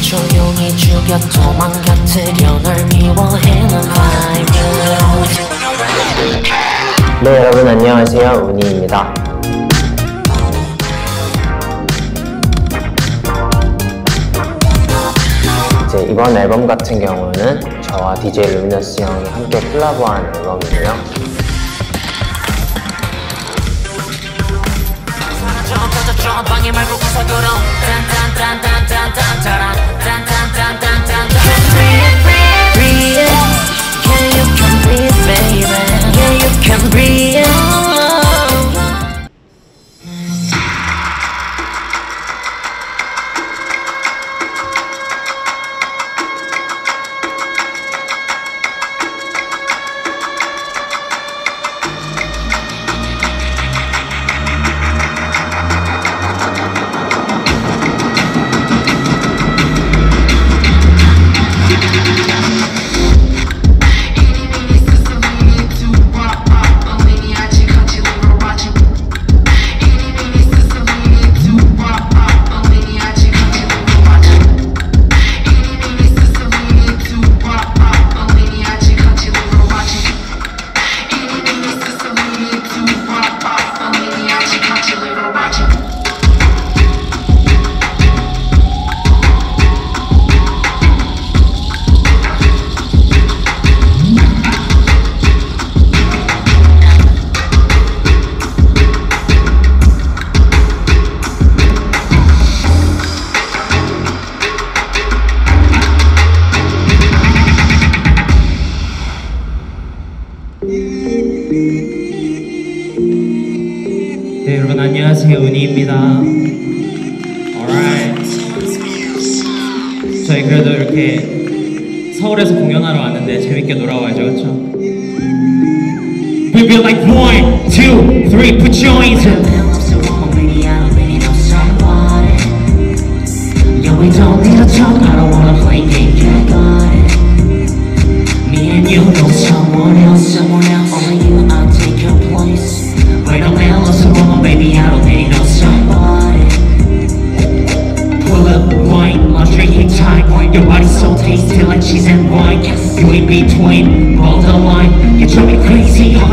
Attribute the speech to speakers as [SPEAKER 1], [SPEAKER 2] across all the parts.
[SPEAKER 1] 조용히 죽여 도망가트려 널 미워해는 vibe
[SPEAKER 2] 네 여러분 안녕하세요. 우니입니다. 이제 이번 앨범 같은 경우는 저와 DJ 루미너스 형이 함께 콜라보한 앨범이고요
[SPEAKER 1] 저 방해 말고 구석으로 딴딴딴딴딴딴따란 딴딴딴딴딴딴 Can breathe, breathe Yeah you can breathe baby Yeah you can breathe
[SPEAKER 3] 안녕하세요 은희입니다. Alright. 저희 그래도 이렇게 서울에서 공연하러 왔는데 재밌게 놀아와야죠, 그렇죠? We be like one, two, three, put your hands up.
[SPEAKER 1] drives me
[SPEAKER 3] crazy.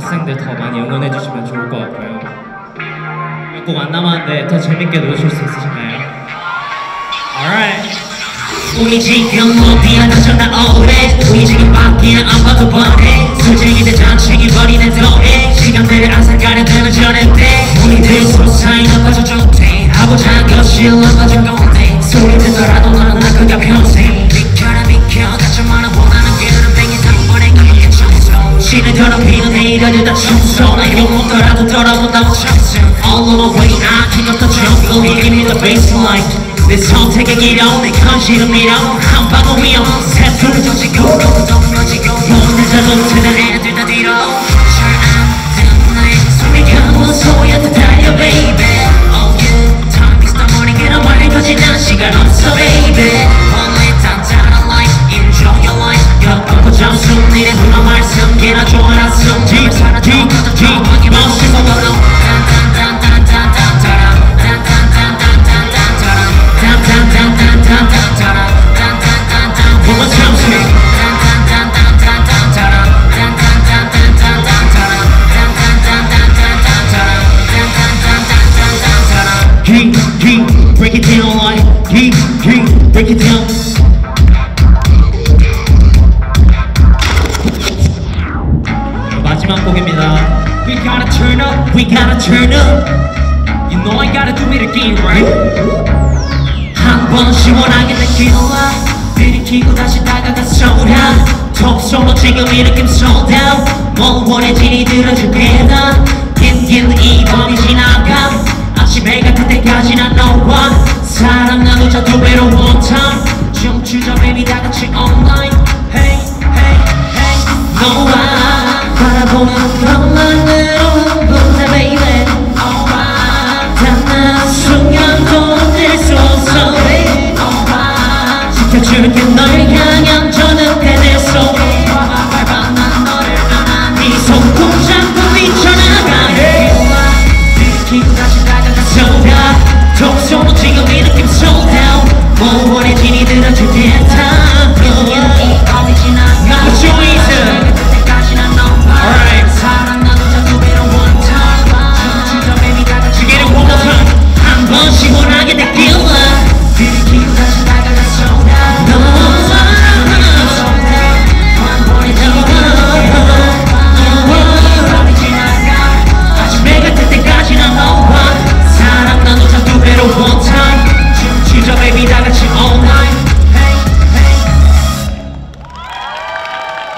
[SPEAKER 3] 학생들 더 많이 응원해 주시면 좋을 것 같고요. 몇 곡 안 남았는데 더 재밌게 노실 수 있으신가요? Alright.
[SPEAKER 1] 우리 지금 어디야 전화 오래 우리 지금 밖에 안 봐도 뻔해 솔직히 대잔치기 버리는 도에 시간들을 안 살가려드는 저랬대 우리들 소사이 나빠져 좀돼 하고자 것이 나빠 신을 더럽히는 내일을 다 청소 나 욕 먹더라도 돌아본다고 청소 All over way I keep up the jungle Give me the baseline. 내 선택의 기록 내 컨실은 미련 한 방울 위험 새풀을 던지고 너무 넘어지고 오늘 자동 트는 애들 다 뒤로 잘안 되는 나의 소리가 무서워야 달려 baby. Oh yeah. Time is the morning 그런 말 거지 난 시간 없어 baby. Only 단단한 life. Enjoy your life. 겹겹고 잠수 니네 누나 느껴와 들이키고 다시 다가가 쏘라 톡쏘로 지금 sold out 뭘 원해지니 들어줄게다. 긴긴 이번이 지나가. 아침 해가 뜰 때까지 난 너와 사랑 나누자. 두 배로 one time 춤추자 baby 다 같이 online. Hey hey hey. 너와 바라보는 널 향한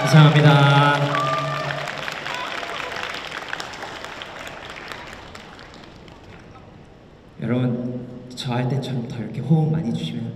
[SPEAKER 3] 감사합니다. 여러분 저 할 때처럼 더 이렇게 호흡 많이 주시면